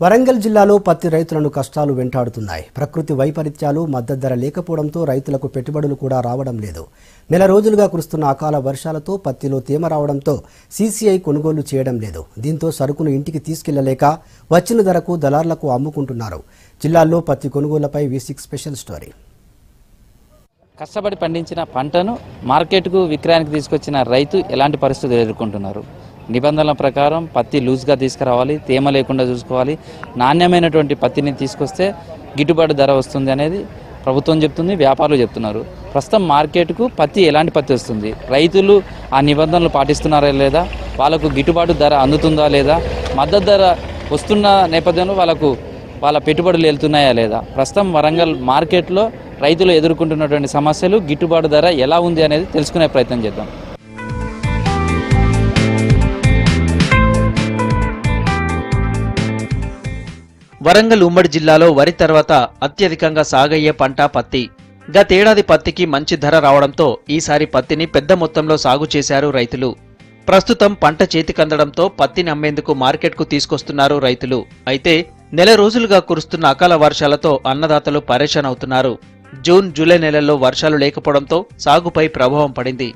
వరంగల్ జిల్లాలో పత్తి రైతులను కష్టాలు వెంటాడుతున్నాయి. ప్రకృతి వైపరీత్యాలు మద్దతు ధర లేకపోవడంతో రైతులకు పెట్టుబడులు కూడా రావడం లేదు. నెల రోజులుగా కురుస్తున్న అకాల వర్షాలతో పత్తిలో తేమ రావడంతో సీసీఐ కొనుగోలు చేయడం లేదు. దీంతో సరుకును ఇంటికి తీసుకెళ్ళలేక వచ్చిన ధరకు దళార్లకు అమ్ముకుంటున్నారు. జిల్లాల్లో పత్తి కొనుగోళ్ళపై వి సిక్స్ స్పెషల్ స్టోరీ. కష్టపడి పండించిన పంటను మార్కెట్కు విక్రయానికి తీసుకొచ్చిన రైతు ఎలాంటి పరిస్థితులు ఎదుర్కొంటున్నారు? నిబంధనల ప్రకారం పత్తి లూజ్గా తీసుకురావాలి తేమ లేకుండా చూసుకోవాలి. నాణ్యమైనటువంటి పత్తిని తీసుకొస్తే గిట్టుబాటు ధర వస్తుంది అనేది ప్రభుత్వం చెప్తుంది వ్యాపారులు చెప్తున్నారు. ప్రస్తుతం మార్కెట్కు పత్తి ఎలాంటి పత్తి వస్తుంది? రైతులు ఆ నిబంధనలు పాటిస్తున్నారా లేదా? వాళ్ళకు గిట్టుబాటు ధర అందుతుందా లేదా? మద్దతు ధర వస్తున్న నేపథ్యంలో వాళ్ళకు వాళ్ళ పెట్టుబడులు వెళ్తున్నాయా లేదా? ప్రస్తుతం వరంగల్ మార్కెట్లో రైతులు ఎదుర్కొంటున్నటువంటి సమస్యలు గిట్టుబాటు ధర ఎలా ఉంది అనేది తెలుసుకునే ప్రయత్నం చేద్దాం. వరంగల్ ఉమ్మడి జిల్లాలో వరి తర్వాత అత్యధికంగా సాగయ్యే పంట పత్తి. గతేడాది పత్తికి మంచి ధర రావడంతో ఈసారి పత్తిని పెద్ద మొత్తంలో సాగు చేశారు రైతులు. ప్రస్తుతం పంట చేతికందడంతో పత్తిని అమ్మేందుకు మార్కెట్కు తీసుకొస్తున్నారు రైతులు. అయితే నెల రోజులుగా కురుస్తున్న అకాల వర్షాలతో అన్నదాతలు పరేషాన్ అవుతున్నారు. జూన్ జూలై నెలల్లో వర్షాలు లేకపోవడంతో సాగుపై ప్రభావం పడింది.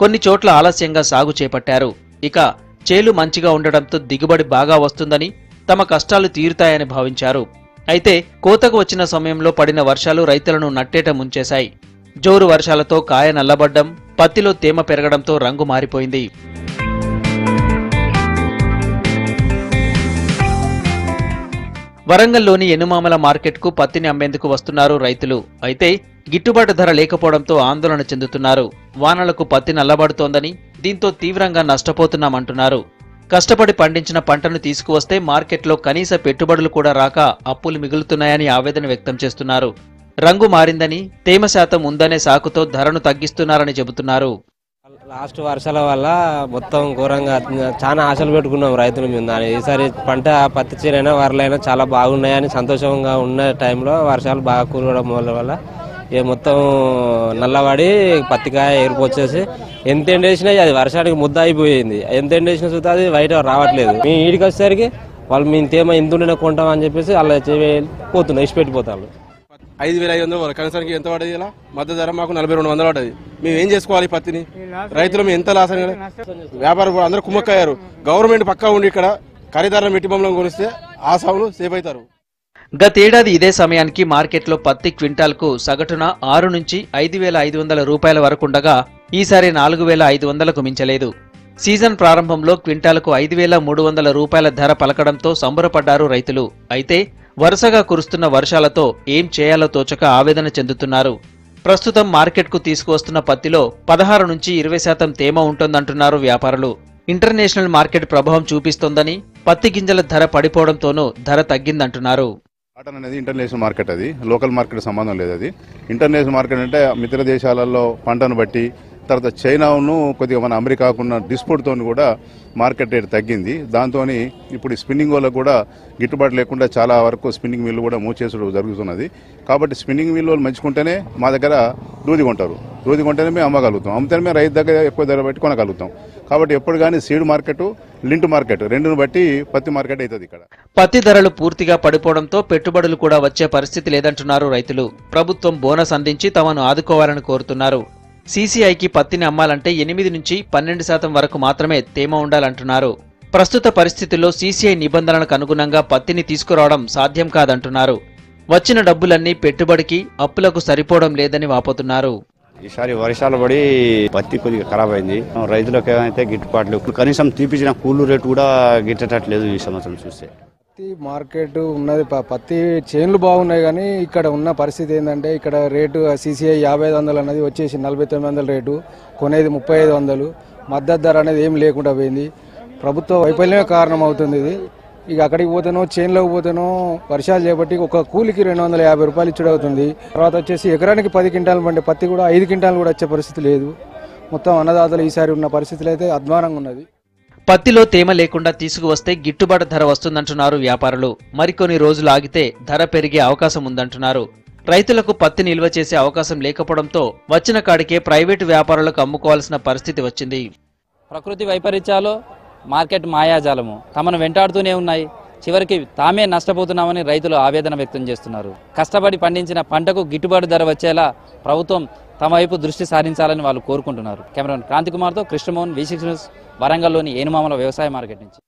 కొన్ని చోట్ల ఆలస్యంగా సాగు చేపట్టారు. ఇక చేలు మంచిగా ఉండడంతో దిగుబడి బాగా వస్తుందని తమ కష్టాలు తీరుతాయని భావించారు. అయితే కోతకు వచ్చిన సమయంలో పడిన వర్షాలు రైతులను నట్టేట ముంచేశాయి. జోరు వర్షాలతో కాయ నల్లబడ్డం పత్తిలో తేమ పెరగడంతో రంగు మారిపోయింది. వరంగల్లోని ఎనుమామల మార్కెట్కు పత్తిని అమ్మేందుకు వస్తున్నారు రైతులు. అయితే గిట్టుబాటు ధర లేకపోవడంతో ఆందోళన చెందుతున్నారు. వానలకు పత్తి నల్లబడుతోందని దీంతో తీవ్రంగా నష్టపోతున్నామంటున్నారు. కష్టపడి పండించిన పంటను తీసుకువస్తే మార్కెట్లో కనీస పెట్టుబడులు కూడా రాక అప్పులు మిగులుతున్నాయని ఆవేదన వ్యక్తం చేస్తున్నారు. రంగు మారిందని తేమ శాతం ఉందనే సాకుతో ధరను తగ్గిస్తున్నారని చెబుతున్నారు. లాస్ట్ వర్షాల వల్ల మొత్తం ఘోరంగా చాలా ఆశలు పెట్టుకున్నాం రైతుల మీద. ఈసారి పంట పత్తి చీరైనా వరలైనా చాలా బాగున్నాయని సంతోషంగా ఉన్న టైంలో వర్షాలు బాగా కూరడం వల్ల వల్ల ఇక మొత్తం నల్లబడి పత్తికాయ ఎరుపు వచ్చేసి. ఎంత ఎండేసినా అది వర్షానికి ముద్ద అయిపోయింది. ఎంత ఎండేసినా చూస్తే అది బయట రావట్లేదు. మీ ఈడికి వచ్చేసరికి వాళ్ళు మేము తేమ ఎంత ఉండినా కొంటాం అని చెప్పేసి అలా పోతున్నాయి ఇచ్చి పెట్టిపోతారు ఐదు వేల ఐదు వందలు వరకు కనీసానికి ఎంత పడేది ఇలా? మద్దతు ధర మాకు నలభై రెండు వందలు పడ్డది మేము ఏం చేసుకోవాలి పత్తిని? రైతులు మేము ఎంత లాస్ అయినా వ్యాపారం అందరూ కుమ్మక్కయ్యారు. గవర్నమెంట్ పక్కా ఉండి ఇక్కడ ఖరీదారులను మెట్టి బొమ్మలను కొనిస్తే ఆ సాగులు సేఫ్ అవుతారు. గతేడాది ఇదే సమయానికి మార్కెట్లో పత్తి క్వింటాల్కు సగటున ఆరు నుంచి ఐదు వేల ఐదు వందల రూపాయల వరకుండగా ఈసారి నాలుగు వేల ఐదు వందలకు మించలేదు. సీజన్ ప్రారంభంలో క్వింటాల్కు ఐదు వేల మూడు వందల రూపాయల ధర పలకడంతో సంబరపడ్డారు రైతులు. అయితే వరుసగా కురుస్తున్న వర్షాలతో ఏం చేయాలో తోచక ఆవేదన చెందుతున్నారు. ప్రస్తుతం మార్కెట్కు తీసుకువస్తున్న పత్తిలో పదహారు నుంచి ఇరవై శాతం తేమ ఉంటుందంటున్నారు వ్యాపారులు. ఇంటర్నేషనల్ మార్కెట్ ప్రభావం చూపిస్తోందని పత్తి గింజల ధర పడిపోవడంతోనూ ధర తగ్గిందంటున్నారు. కాటన్ అనేది ఇంటర్నేషనల్ మార్కెట్ అది. లోకల్ మార్కెట్ సంబంధం లేదు అది. ఇంటర్నేషనల్ మార్కెట్ అంటే మిత్ర దేశాలలో పంటను బట్టి తర్వాత చైనాను కొద్దిగా మన అమెరికాకున్న డిస్పోర్ట్తో కూడా మార్కెట్ రేట్ తగ్గింది. దాంతో ఇప్పుడు స్పిన్నింగ్ వాళ్ళకు కూడా గిట్టుబాటు లేకుండా చాలా వరకు స్పిన్నింగ్ మిల్లు కూడా మూవ్ చేసడం జరుగుతున్నది. కాబట్టి స్పిన్నింగ్ మిల్లు వాళ్ళు మంచుకుంటేనే మా దగ్గర దూది కొంటారు. దూది కొంటేనే మేము అమ్మగలుగుతాం. అమ్మితేనే మేము రైతు దగ్గర ఎక్కువ ధర పెట్టి కొనగలుగుతాం. కాబట్టి ఎప్పుడు కానీ సీడ్ మార్కెట్ లింట్ మార్కెట్ రెండును బట్టి పత్తి మార్కెట్ అవుతుంది ఇక్కడ. పత్తి ధరలు పూర్తిగా పడిపోవడంతో పెట్టుబడులు కూడా వచ్చే పరిస్థితి లేదంటున్నారు రైతులు. ప్రభుత్వం బోనస్ అందించి తమను ఆదుకోవాలని కోరుతున్నారు. సీసీఐకి పత్తిని అమ్మాలంటే ఎనిమిది నుంచి పన్నెండు శాతం వరకు మాత్రమే తేమ ఉండాలంటున్నారు. ప్రస్తుత పరిస్థితుల్లో సీసీఐ నిబంధనలకు అనుగుణంగా పత్తిని తీసుకురావడం సాధ్యం కాదంటున్నారు. వచ్చిన డబ్బులన్నీ పెట్టుబడికి అప్పులకు సరిపోవడం లేదని వాపోతున్నారు. ఈసారి వర్షాలు పడి పత్తి కొద్దిగా ఖరాబ్ అయింది. రైతులకు ఏమైతే గిట్టుబాటు లేవు కనీసం తీపించిన కూలు రేటు కూడా గిట్టేటట్లేదు ఈ సంవత్సరం చూస్తే. పత్తి మార్కెట్ ఉన్నది. ప- పత్తి చేన్లు బాగున్నాయి కానీ ఇక్కడ ఉన్న పరిస్థితి ఏంటంటే ఇక్కడ రేటు సీసీఐ యాభై ఐదు వందలు అనేది వచ్చేసి నలభై తొమ్మిది వందల రేటు కొనేది ముప్పై ఐదు వందలు. మద్దతు ధర అనేది ఏం లేకుండా పోయింది. ప్రభుత్వ వైఫల్యమే కారణం అవుతుంది ఇది. ఇక అక్కడికి పోతేనో చేన్లోకి పోతేనో వర్షాలు చేపట్టి ఒక కూలికి రెండు వందల యాభై రూపాయలు ఇచ్చుడు అవుతుంది. తర్వాత వచ్చేసి ఎకరానికి పది క్వింటాలు పండే పత్తి కూడా ఐదు క్వింటాలు కూడా వచ్చే పరిస్థితి లేదు. మొత్తం అన్నదాతలు ఈసారి ఉన్న పరిస్థితులు అయితే అధ్వానంగా ఉన్నది. పత్తిలో తేమ లేకుండా తీసుకువస్తే గిట్టుబాటు ధర వస్తుందంటున్నారు వ్యాపారులు. మరికొన్ని రోజులు ఆగితే ధర పెరిగే అవకాశం ఉందంటున్నారు. రైతులకు పత్తి నిల్వ చేసే అవకాశం లేకపోవడంతో వచ్చిన కాడికే ప్రైవేటు వ్యాపారులకు అమ్ముకోవాల్సిన పరిస్థితి వచ్చింది. ప్రకృతి వైపరీత్యాలు మార్కెట్ మాయాజాలము తమను వెంటాడుతూనే ఉన్నాయి. చివరికి తామే నష్టపోతున్నామని రైతులు ఆవేదన వ్యక్తం చేస్తున్నారు. కష్టపడి పండించిన పంటకు గిట్టుబాటు ధర వచ్చేలా ప్రభుత్వం తమ వైపు దృష్టి సారించాలని వాళ్ళు కోరుకుంటున్నారు. కెమెరాన్ క్రాంతికుమార్తో కృష్ణమోహన్ వి న్యూస్ వరంగల్లోని ఏనుమామల వ్యవసాయ మార్కెట్ నుంచి.